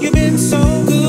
You've been so good.